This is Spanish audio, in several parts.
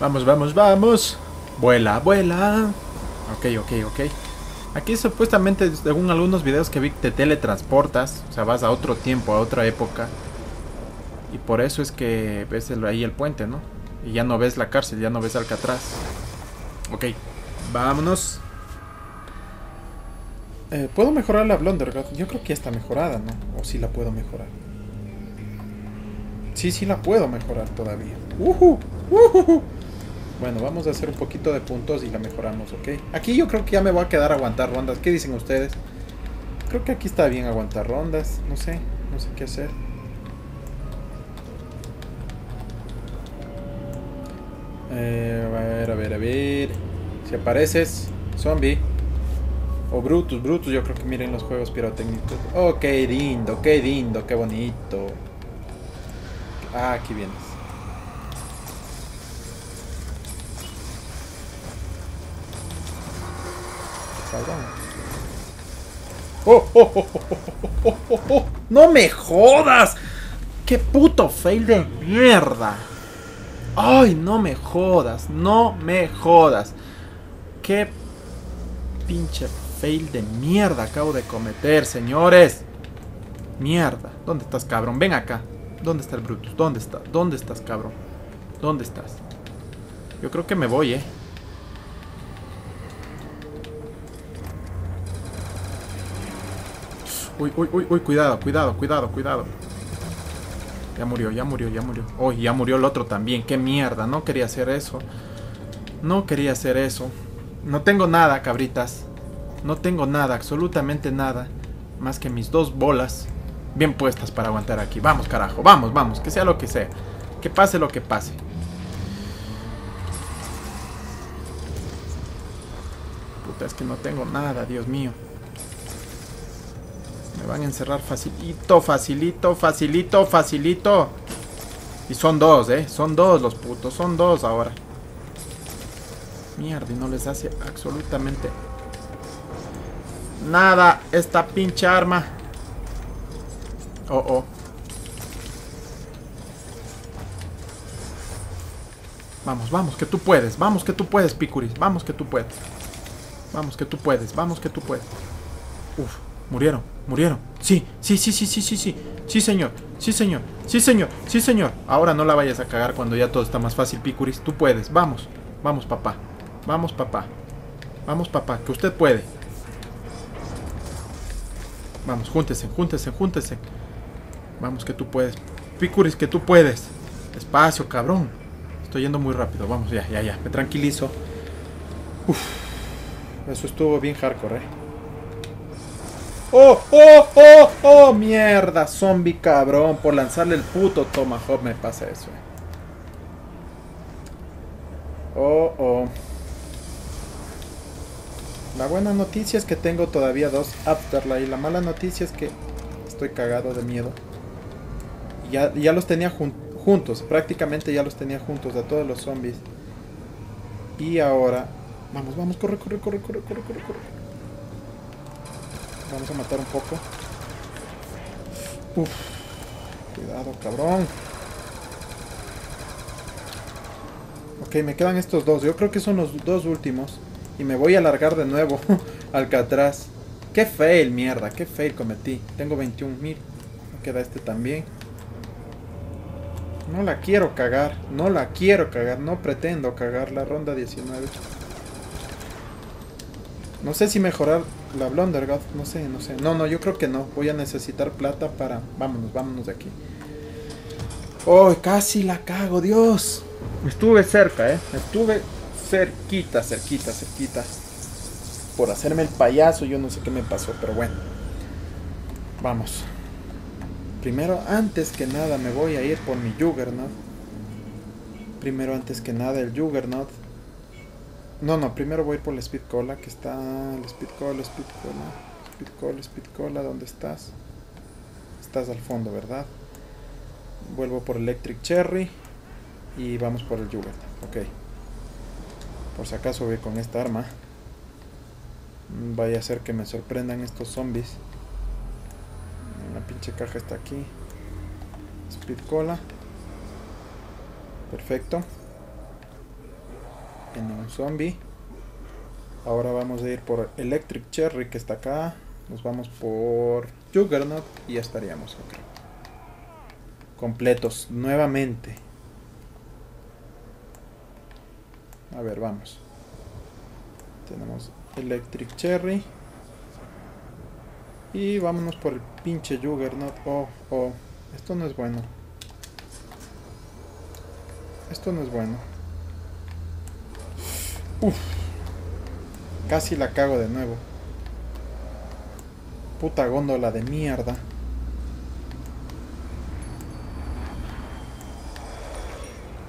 Vamos, vamos, vamos. Vuela, vuela. Ok, ok, ok. Aquí supuestamente, según algunos videos que vi, te teletransportas. O sea, vas a otro tiempo, a otra época. Y por eso es que ves ahí el puente, ¿no? Y ya no ves la cárcel, ya no ves Alcatraz. Ok, vámonos. Eh, ¿Puedo mejorar la Blundergut? Yo creo que ya está mejorada, ¿no? O sí la puedo mejorar. Sí, sí la puedo mejorar todavía. Ujú, ujujú. Bueno, vamos a hacer un poquito de puntos y la mejoramos, ¿ok? Aquí yo creo que ya me voy a quedar a aguantar rondas. ¿Qué dicen ustedes? Creo que aquí está bien aguantar rondas. No sé, no sé qué hacer. Eh, a ver, a ver, a ver. Si apareces, zombie. O Brutus, Brutus, yo creo que miren los juegos pirotécnicos. Oh, qué lindo, qué lindo, qué bonito. Ah, aquí vienes. ¡No me jodas! ¡Qué puto fail de mierda! ¡Ay, no me jodas! ¡No me jodas! ¡Qué pinche fail de mierda acabo de cometer, señores! Mierda. ¿Dónde estás, cabrón? Ven acá. ¿Dónde está el Brutus? ¿Dónde está? ¿Dónde estás, cabrón? ¿Dónde estás? Yo creo que me voy, eh. Uy, uy, uy, uy, cuidado, cuidado, cuidado, cuidado. Ya murió, ya murió, ya murió. Uy, ya murió el otro también. Qué mierda, no quería hacer eso. No quería hacer eso. No tengo nada, cabritas. No tengo nada, absolutamente nada. Más que mis dos bolas bien puestas para aguantar aquí. Vamos, carajo, vamos, vamos, que sea lo que sea. Que pase lo que pase. Puta, es que no tengo nada, Dios mío. Me van a encerrar facilito, facilito, facilito, facilito. Y son dos, ¿eh? Son dos los putos, son dos ahora. Mierda, y no les hace absolutamente nada esta pinche arma. Oh, oh. Vamos, vamos, que tú puedes. Vamos, que tú puedes, Picuris. Vamos, que tú puedes. Vamos, que tú puedes. Vamos, que tú puedes. Uf, murieron, murieron. Sí, sí, sí, sí, sí, sí, sí. Sí, señor. Sí, señor. Sí, señor. Sí, señor. Ahora no la vayas a cagar cuando ya todo está más fácil, Picuris. Tú puedes. Vamos. Vamos, papá. Vamos, papá. Vamos, papá, que usted puede. Vamos, júntese, júntese, júntese. Vamos, que tú puedes. Picuris, que tú puedes. Despacio, cabrón. Estoy yendo muy rápido. Vamos, ya, ya, ya. Me tranquilizo. Uf. Eso estuvo bien hardcore, eh. ¡Oh, oh, oh, oh! ¡Mierda! Zombie cabrón. Por lanzarle el puto Tomahawk me pasa eso, eh. Oh, oh. La buena noticia es que tengo todavía dos Afterlife. La mala noticia es que estoy cagado de miedo. Ya, ya los tenía jun- juntos. Prácticamente ya los tenía juntos a todos los zombies. Y ahora... Vamos, vamos, corre, corre, corre, corre, corre, corre, corre. Vamos a matar un poco. Uf. Cuidado, cabrón. Ok, me quedan estos dos. Yo creo que son los dos últimos. Y me voy a alargar de nuevo. Alcatraz. Qué fail, mierda. Qué fail cometí. Tengo 21.000. Me queda este también. No la quiero cagar. No la quiero cagar. No pretendo cagar la ronda 19. No sé si mejorar la Blundergut. No sé, no sé. No, no, yo creo que no. Voy a necesitar plata para... Vámonos, vámonos de aquí. ¡Oh, casi la cago, Dios! Estuve cerca, ¿eh? Estuve cerquita, cerquita, cerquita. Por hacerme el payaso, yo no sé qué me pasó, pero bueno. Vamos. Primero, antes que nada, me voy a ir por mi Juggernaut. Primero, antes que nada, el Juggernaut. No, no, primero voy por la Speed Cola, que está... El Speed Cola, Speed Cola, Speed Cola, Speed Cola, ¿dónde estás? Estás al fondo, ¿verdad? Vuelvo por Electric Cherry. Y vamos por el Juggernaut, ok. Por si acaso voy con esta arma. Vaya a ser que me sorprendan estos zombies. La pinche caja está aquí. Speed Cola. Perfecto. Viene un zombie. Ahora vamos a ir por Electric Cherry que está acá. Nos vamos por Juggernaut y ya estaríamos, Completos nuevamente. A ver, vamos. Tenemos Electric Cherry. Y vámonos por el pinche Juggernaut. Oh, oh. Esto no es bueno. Esto no es bueno. Uf. Casi la cago de nuevo. Puta góndola de mierda.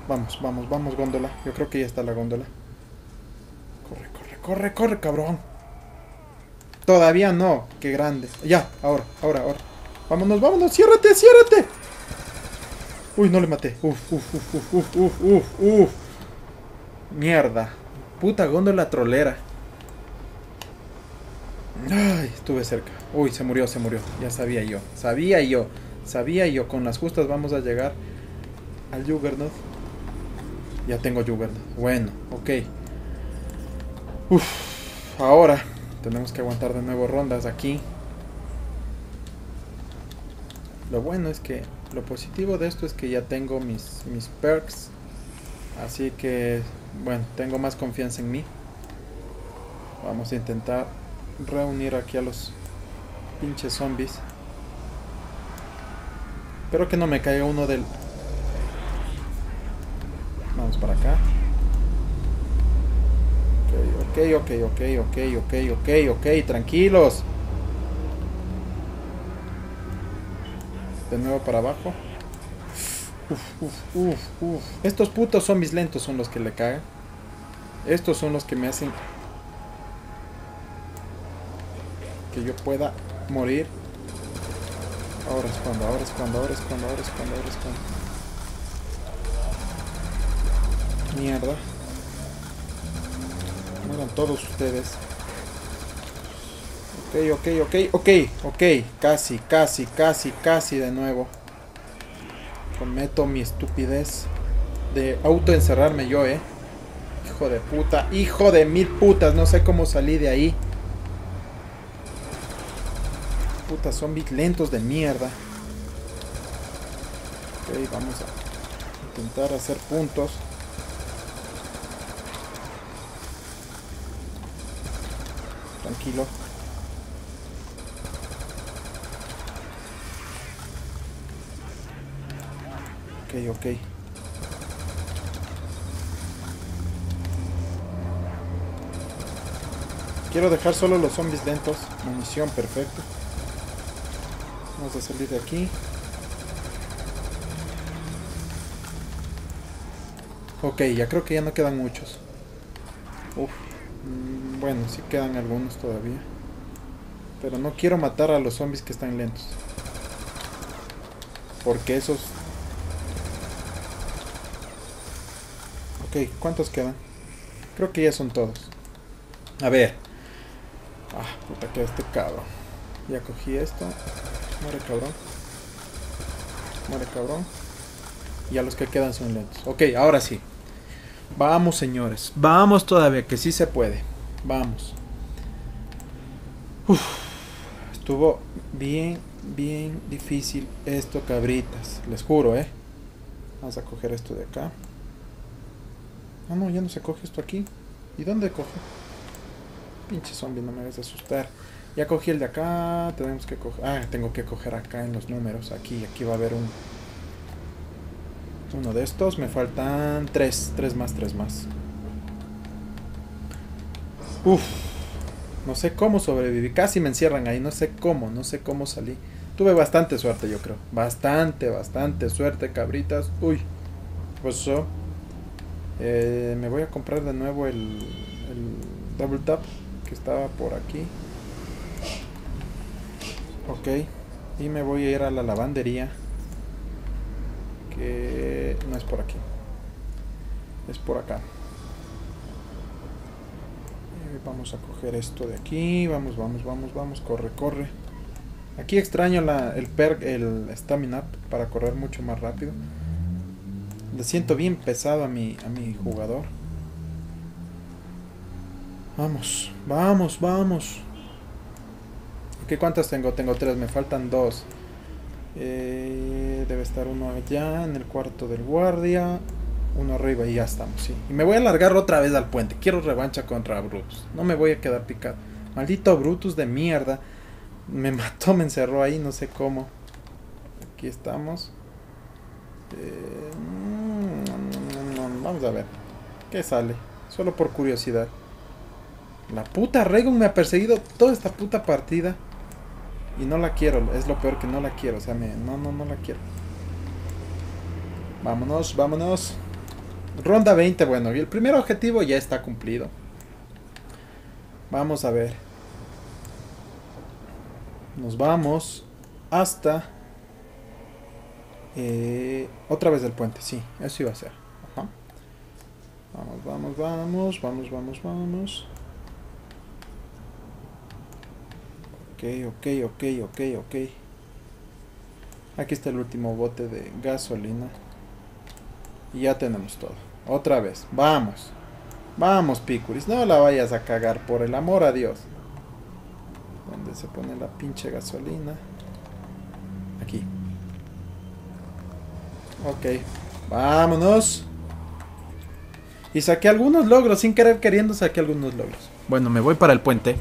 Vamos, vamos, vamos, góndola. Yo creo que ya está la góndola. Corre, corre, corre, corre, cabrón. Todavía no. Qué grande. Ya, ahora, ahora, ahora. Vámonos, vámonos. Ciérrate, ciérrate. Uy, no le maté. Uf, uf, uf, uf, uf, uf, uf, uf. Mierda. Puta góndola trolera. Ay, estuve cerca. Uy, se murió, se murió. Ya sabía yo. Sabía yo. Sabía yo. Con las justas vamos a llegar al Juggernaut. Ya tengo Juggernaut. Bueno, ok. Uf, ahora tenemos que aguantar de nuevo rondas aquí. Lo bueno es que, lo positivo de esto es que ya tengo mis, mis perks. Así que, bueno, tengo más confianza en mí. Vamos a intentar reunir aquí a los pinches zombies. Espero que no me caiga uno del... Vamos para acá. Ok, ok, ok, ok, ok, ok, ok, tranquilos. De nuevo para abajo. Uf, uf, uf, uf. Estos putos zombies lentos son los que le cagan. Estos son los que me hacen que yo pueda morir. Ahora es cuando, ahora es cuando, ahora es ahora es ahora es. Mierda. Mueran todos ustedes. Ok, ok, ok, ok, ok. Casi, casi, casi, casi de nuevo. Cometo mi estupidez de autoencerrarme yo, eh. Hijo de puta, hijo de mil putas. No sé cómo salí de ahí. Puta, zombies lentos de mierda. Ok, vamos a intentar hacer puntos. Tranquilo. Ok. Quiero dejar solo los zombies lentos. Munición, perfecto. Vamos a salir de aquí. Ok, ya creo que ya no quedan muchos. Uf. Mm, bueno, sí quedan algunos todavía. Pero no quiero matar a los zombies que están lentos. Porque esos... Ok, ¿cuántos quedan? Creo que ya son todos. A ver. Ah, puta que este cabrón. Ya cogí esto. Muere cabrón. Muere cabrón. Y a los que quedan son lentos. Ok, ahora sí. Vamos, señores. Vamos todavía, que sí se puede. Vamos. estuvo bien, bien difícil esto, cabritas. Les juro, ¿eh? Vamos a coger esto de acá. Ah, no, ya no se coge esto aquí. ¿Y dónde coge? Pinche zombie, no me hagas asustar. Ya cogí el de acá, tenemos que coger... Ah, tengo que coger acá en los números. Aquí, aquí va a haber un... Uno de estos. Me faltan tres. Tres más, tres más. Uf. No sé cómo sobreviví. Casi me encierran ahí. No sé cómo. No sé cómo salí. Tuve bastante suerte, yo creo. Bastante, bastante suerte, cabritas. Uy. Pues eso. Eh, me voy a comprar de nuevo el, el double tap que estaba por aquí. Ok. Y me voy a ir a la lavandería. Que no es por aquí. Es por acá. Eh, vamos a coger esto de aquí. Vamos, vamos, vamos, vamos. Corre, corre. Aquí extraño la, el perk, el stamina para correr mucho más rápido. Le siento bien pesado a mi, a mi jugador. Vamos, vamos, vamos. ¿Qué cuántas tengo? Tengo tres, me faltan dos. Eh, debe estar uno allá en el cuarto del guardia. Uno arriba y ya estamos. Y me voy a alargar otra vez al puente. Quiero revancha contra Brutus. No me voy a quedar picado. Maldito Brutus de mierda. Me mató, me encerró ahí, no sé cómo. Aquí estamos. Eh, vamos a ver. ¿Qué sale? Solo por curiosidad. La puta Regon me ha perseguido toda esta puta partida. Y no la quiero, es lo peor que no la quiero. O sea, me, no, no, no la quiero. Vámonos, vámonos. Ronda 20, bueno, y el primer objetivo ya está cumplido. Vamos a ver. Nos vamos hasta... Eh, otra vez el puente, sí, eso iba a ser. Vamos, vamos, vamos, vamos, vamos, vamos. Ok, ok, ok, ok, ok. Aquí está el último bote de gasolina. Y ya tenemos todo. Otra vez. Vamos. Vamos, Picuris. No la vayas a cagar, por el amor a Dios. ¿Dónde se pone la pinche gasolina? Aquí. Ok. Vámonos. Y saqué algunos logros. Sin querer queriendo saqué algunos logros. Bueno, me voy para el puente.